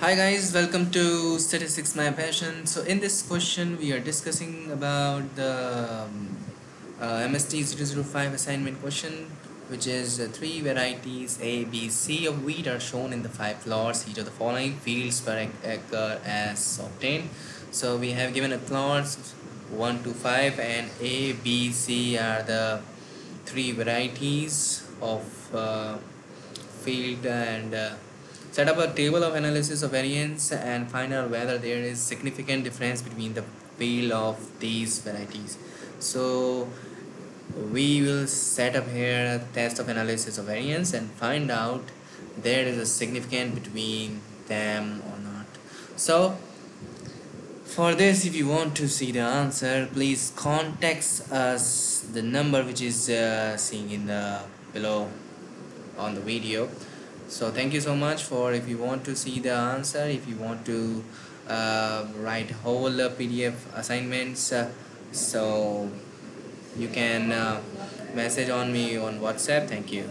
Hi guys, welcome to Statistics My Passion. So in this question we are discussing about the um, uh, MST 005 assignment question which is uh, three varieties A, B, C of wheat are shown in the five plots. Each of the following fields per acre as obtained. So we have given a plots 1 to 5 and A, B, C are the three varieties of uh, field and uh, set up a table of analysis of variance and find out whether there is significant difference between the field of these varieties. So we will set up here a test of analysis of variance and find out there is a significant between them or not. So for this if you want to see the answer please contact us. The number which is uh, seen in the below on the video so thank you so much for if you want to see the answer if you want to uh, write whole PDF assignments uh, so you can uh, message on me on WhatsApp. Thank you